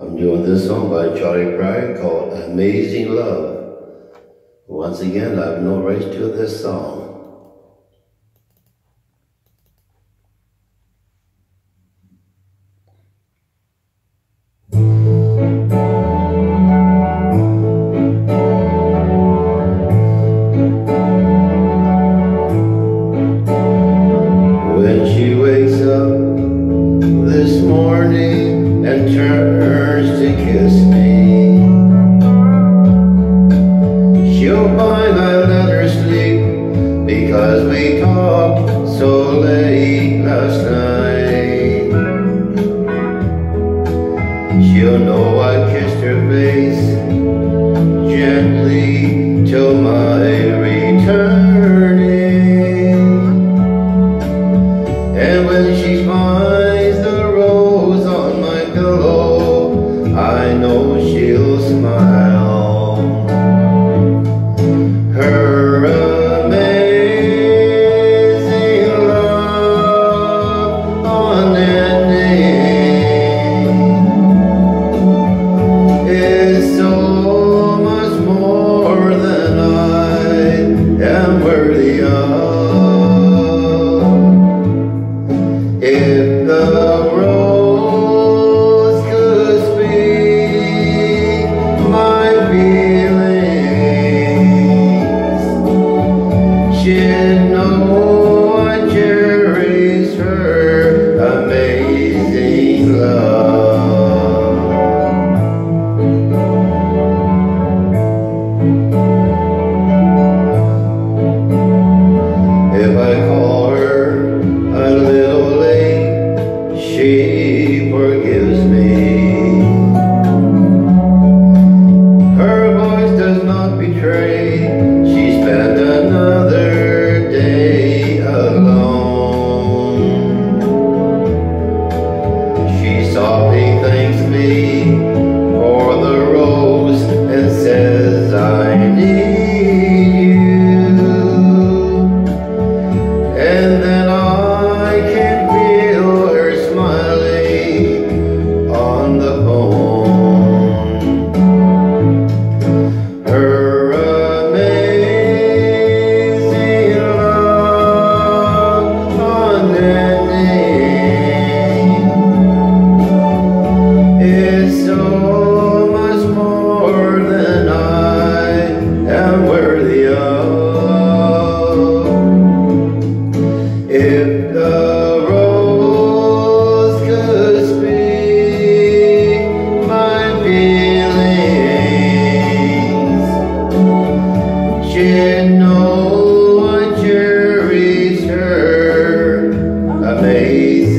I'm doing this song by Charley Pride called Amazing Love. Once again, I have no rights to this song. When she wakes up this morning and turns to kiss me, she'll find I let her sleep because we talked so late last night. She'll know I kissed her face gently till my am a little late, she forgives me. Her voice does not betray, she spent another day alone. She softly thanks me amazing.